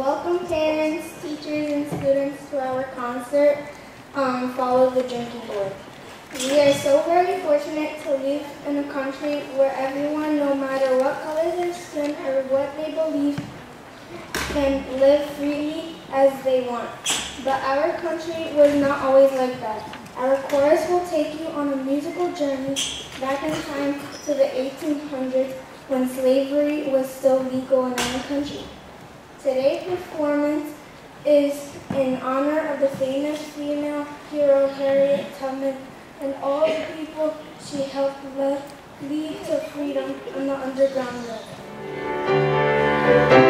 welcome parents, teachers, and students to our concert, um, Follow the Drinking Gourd. We are so very fortunate to live in a country where everyone, no matter what color their skin or what they believe, can live freely as they want. But our country was not always like that. Our chorus will take you on a musical journey back in time to the 1800s when slavery was still legal in our country. Today's performance is in honor of the famous female hero Harriet Tubman and all the people she helped lead to freedom on the Underground Railroad.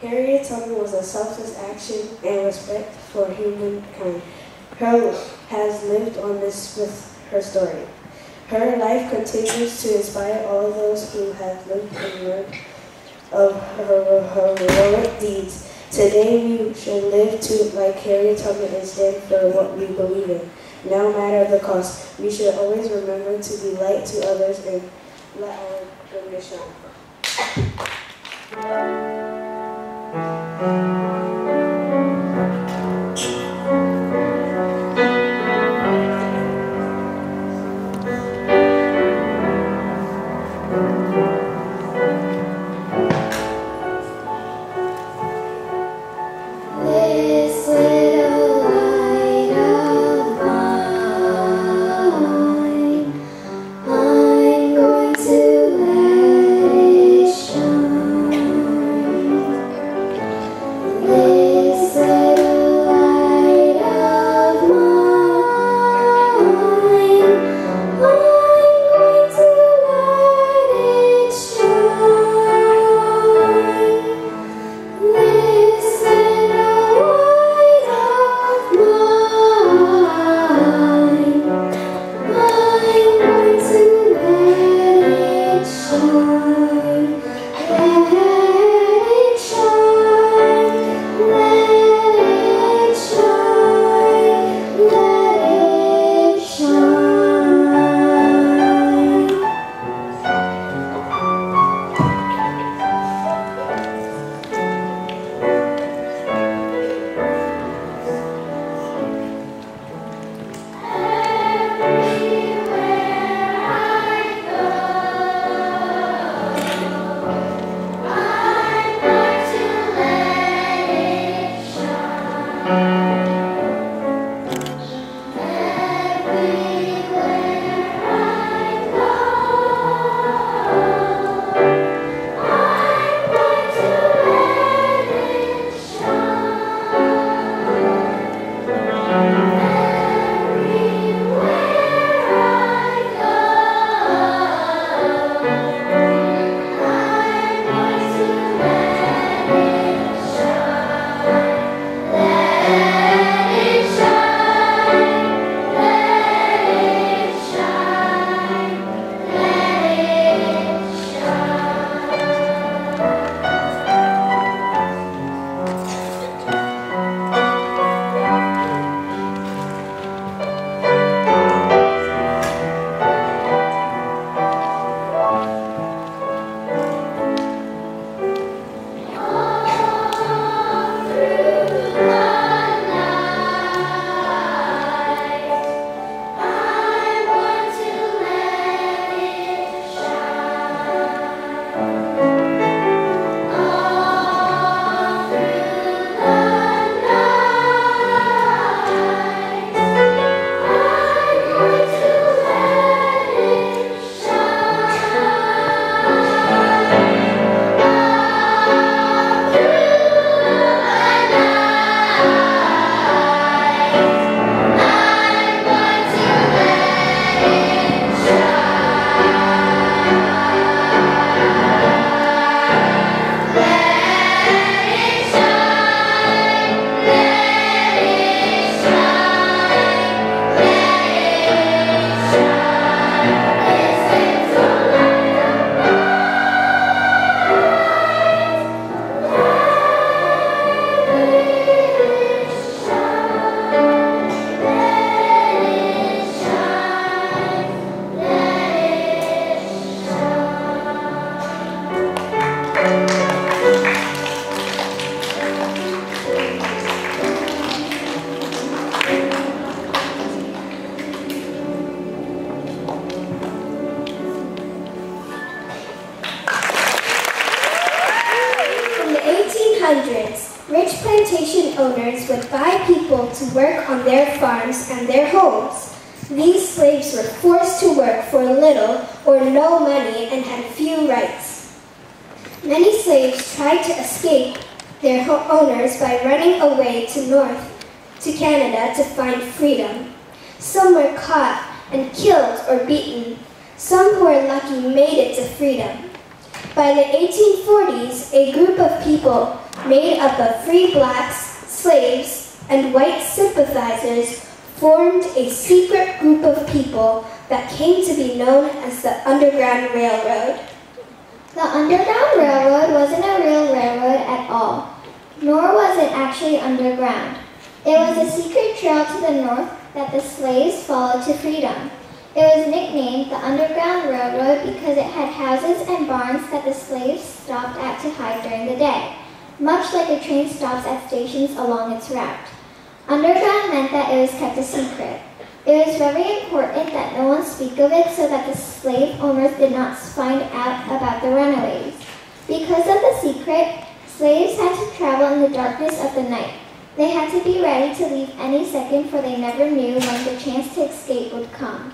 Harriet Tubman was a selfless action and respect for humankind. Her has lived on this with her story. Her life continues to inspire all those who have lived and learned of her, her heroic deeds. Today we should live to like Harriet Tubman and stand for what we believe in. No matter the cost, we should always remember to be light to others and let our goodness shine. thank you rights. Many slaves tried to escape their owners by running away to north to Canada to find freedom. Some were caught and killed or beaten. Some who were lucky made it to freedom. By the 1840s, a group of people made up of free blacks, slaves, and white sympathizers formed a secret group of people that came to be known as the Underground Railroad. The Underground Railroad wasn't a real railroad at all, nor was it actually underground. It was a secret trail to the north that the slaves followed to freedom. It was nicknamed the Underground Railroad because it had houses and barns that the slaves stopped at to hide during the day, much like a train stops at stations along its route. Underground meant that it was kept a secret. It was very important that no one speak of it so that the slave owners did not find out about the runaways. Because of the secret, slaves had to travel in the darkness of the night. They had to be ready to leave any second for they never knew when the chance to escape would come.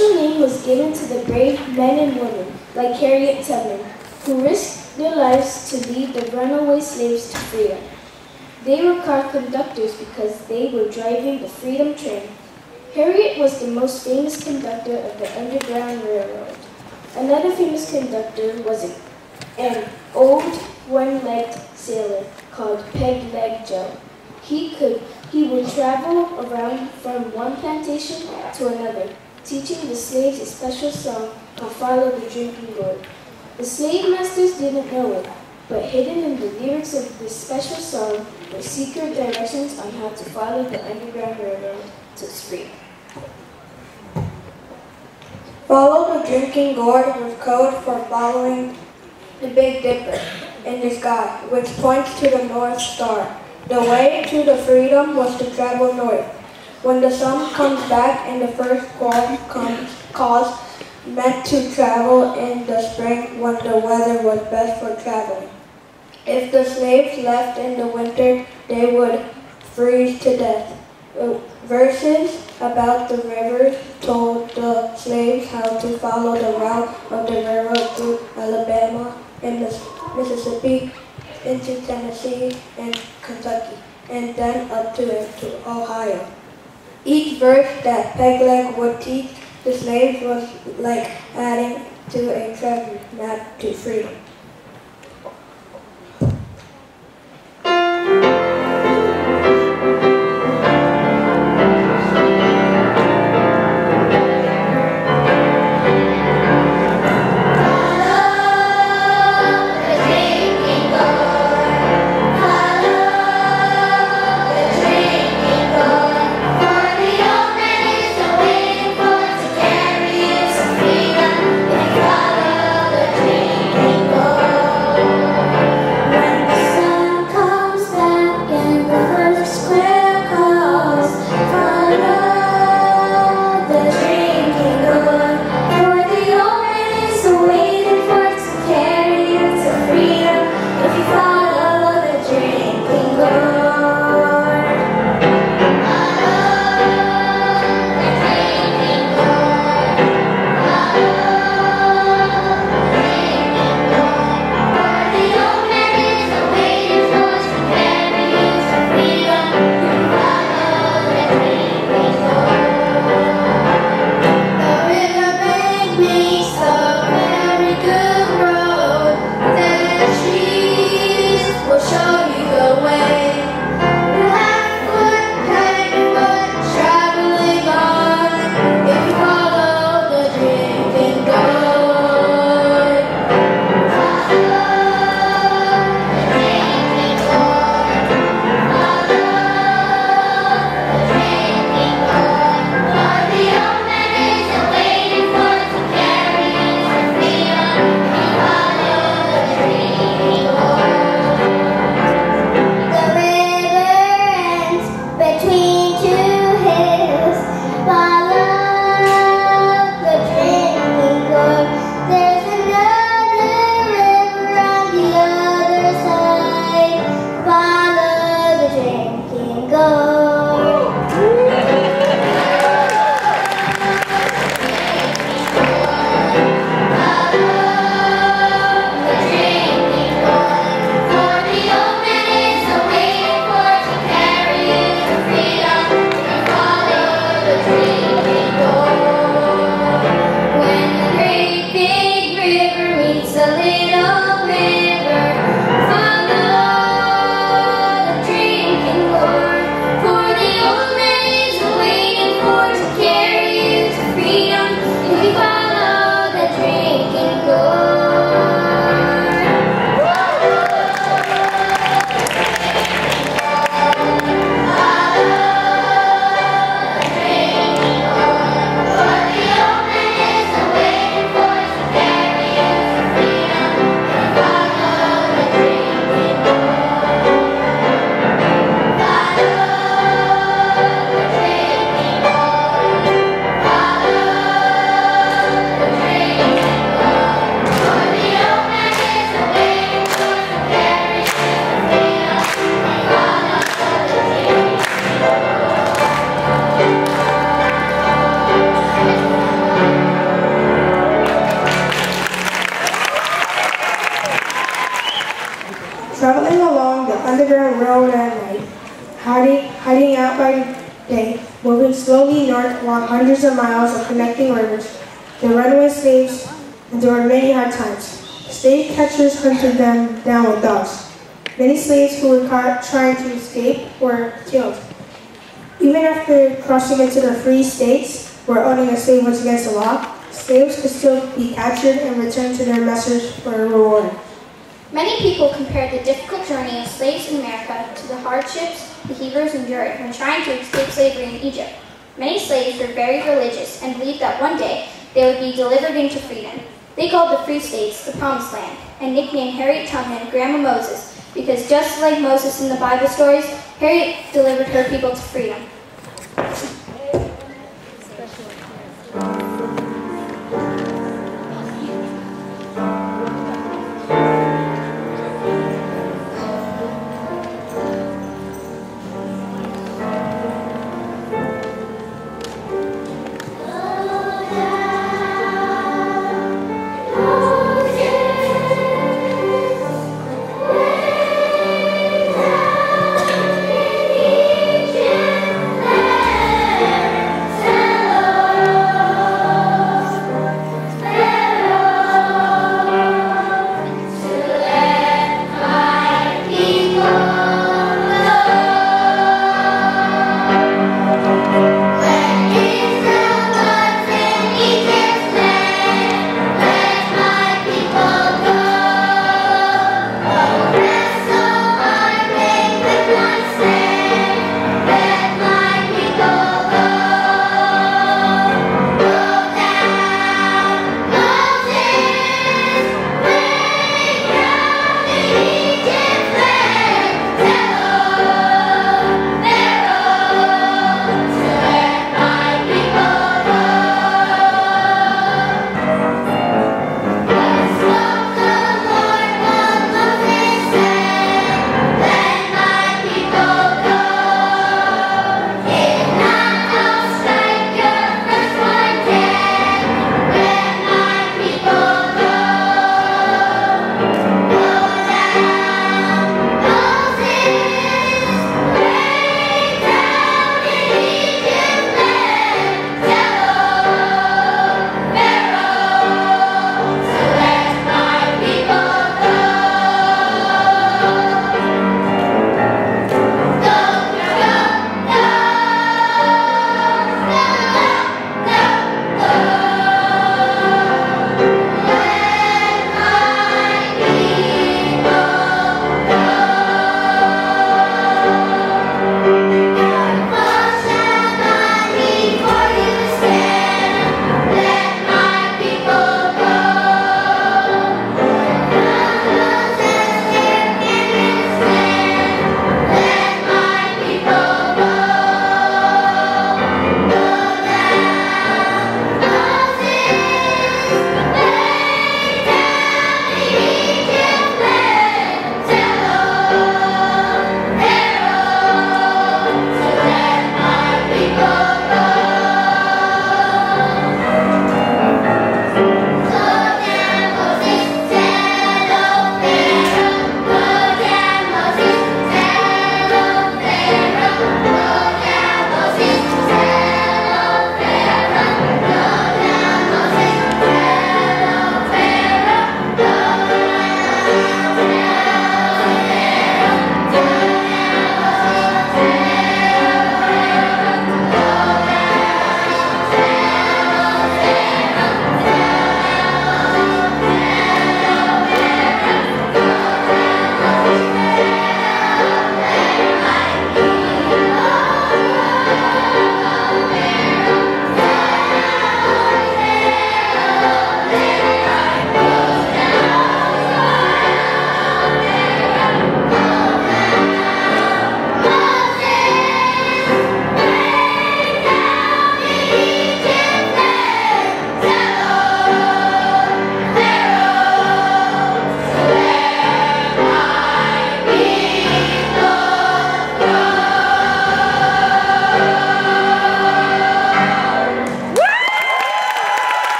special name was given to the brave men and women like Harriet Tubman, who risked their lives to lead the runaway slaves to freedom. They were car conductors because they were driving the freedom train. Harriet was the most famous conductor of the Underground Railroad. Another famous conductor was an, an old one-legged sailor called Peg Leg Joe. He could he would travel around from one plantation to another, teaching the slaves a special song called Follow the Drinking Gourd. The slave masters didn't know it, but hidden in the lyrics of this special song were secret directions on how to follow the Underground Railroad to its freedom. Follow the drinking gourd was code for following the Big Dipper in the sky, which points to the North Star. The way to the freedom was to travel north. When the sun comes back and the first squall comes, calls meant to travel in the spring when the weather was best for traveling. If the slaves left in the winter, they would freeze to death. Uh, verses about the river told the slaves how to follow the route of the railroad through Alabama and Mississippi into Tennessee and Kentucky, and then up to, to Ohio. Each verse that Pegleg would teach the slaves was like adding to a treasure map to freedom. Slave hunted them down with dogs. Many slaves who were caught trying to escape were killed. Even after crossing into the free states, where owning a slave was against the law, slaves could still be captured and returned to their masters for a reward. Many people compared the difficult journey of slaves in America to the hardships the Hebrews endured when trying to escape slavery in Egypt. Many slaves were very religious and believed that one day they would be delivered into freedom. They called the free states the Promised Land and nicknamed Harriet Tubman Grandma Moses because just like Moses in the Bible stories, Harriet delivered her people to freedom.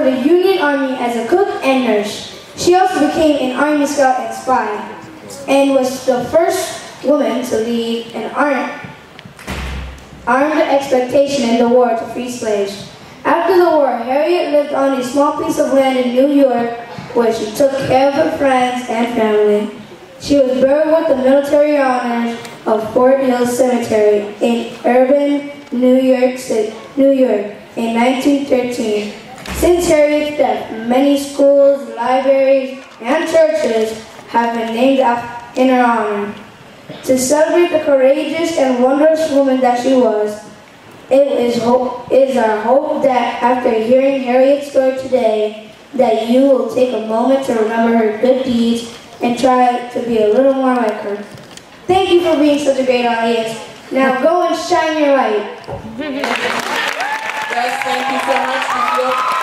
For the Union Army as a cook and nurse. She also became an Army Scout and spy, and was the first woman to lead an armed, armed expectation in the war to free slaves. After the war, Harriet lived on a small piece of land in New York where she took care of her friends and family. She was buried with the military honors of Fort Hill Cemetery in Auburn New York City, New York in 1913. Since Harriet's death, many schools, libraries, and churches have been named in her honor. To celebrate the courageous and wondrous woman that she was, it is, hope, is our hope that after hearing Harriet's story today, that you will take a moment to remember her good deeds and try to be a little more like her. Thank you for being such a great audience. Now go and shine your light. Yes, thank you so much.